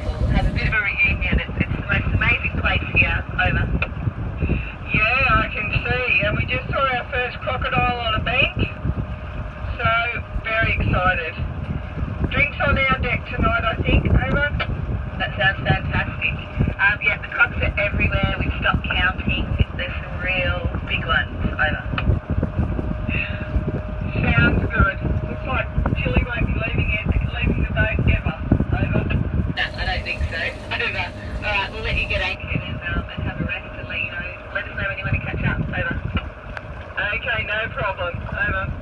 A bit of a reunion. It's, the most amazing place here. Over. Yeah, I can see. And we just saw our first crocodile on a bank. So, very excited. Drinks on our deck tonight, I think. Over. That sounds fantastic. Um, yeah, the crocs are everywhere. We've stopped counting. There's some real big ones. Over. Sounds good. Looks like Tilly won't be leaving it, leaving the boat ever. Over. No, I don't think so. Over. All right, we'll let you get um, and have a rest and let you know. Let us know when you want to catch up. Over. Okay, no problem. Over.